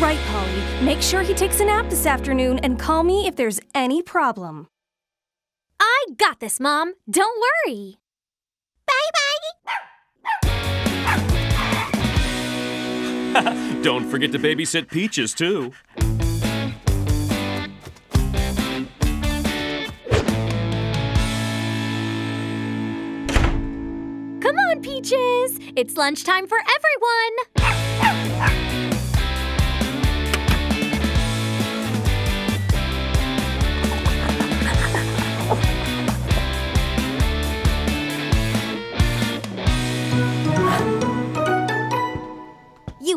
Right, Polly. Make sure he takes a nap this afternoon and call me if there's any problem. I got this, Mom. Don't worry. Bye-bye. Don't forget to babysit Peaches, too. Come on, Peaches! It's lunchtime for everyone!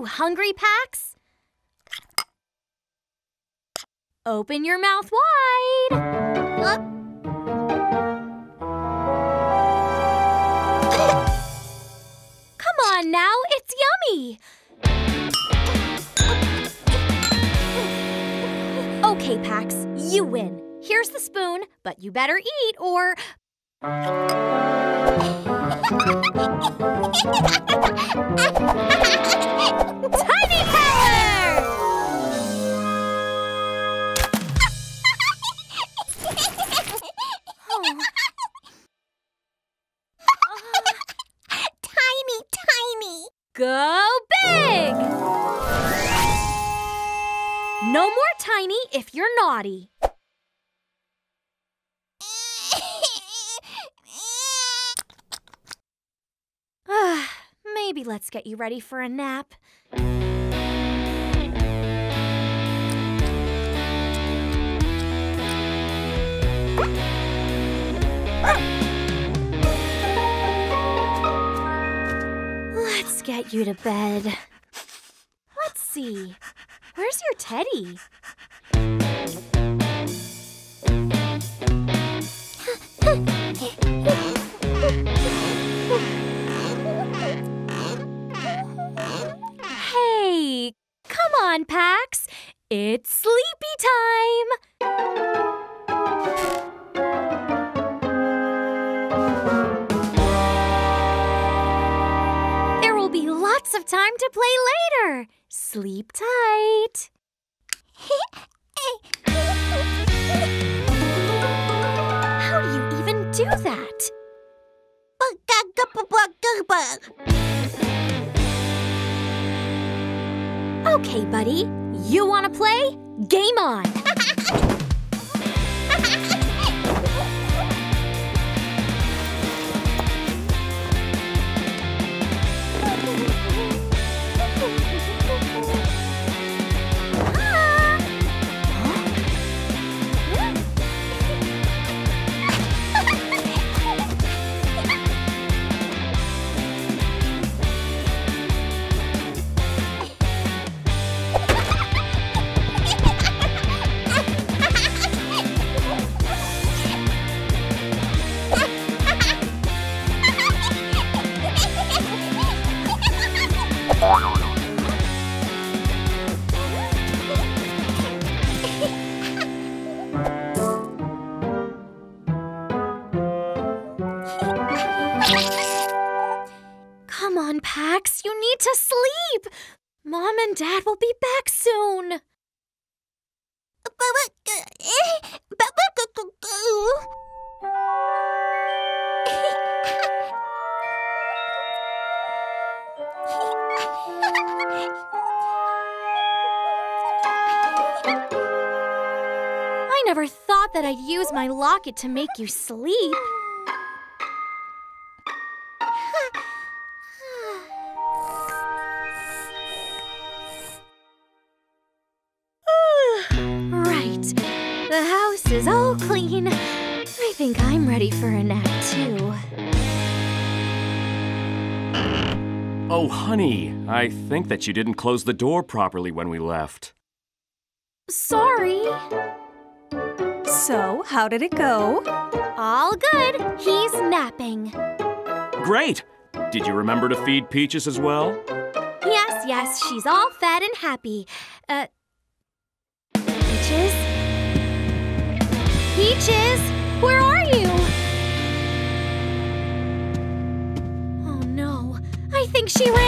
Hungry, Pax? Open your mouth wide. Come on now, it's yummy. Okay, Pax, you win. Here's the spoon, but you better eat or. Go big! No more tiny if you're naughty. Ah, Maybe let's get you ready for a nap. Let's get you to bed. Let's see. Where's your teddy? Hey, come on, Pax. It's sleepy time. Time to play later. Sleep tight. How do you even do that? Okay, buddy. You want to play? Game on. Come on, Pax. You need to sleep. Mom and Dad will be back soon. I never thought that I'd use my locket to make you sleep. Clean. I think I'm ready for a nap, too. Oh, honey, I think that you didn't close the door properly when we left. Sorry. So, how did it go? All good. He's napping. Great! Did you remember to feed Peaches as well? Yes, yes, she's all fed and happy. Uh. Peaches? Peaches, where are you? Oh no, I think she ran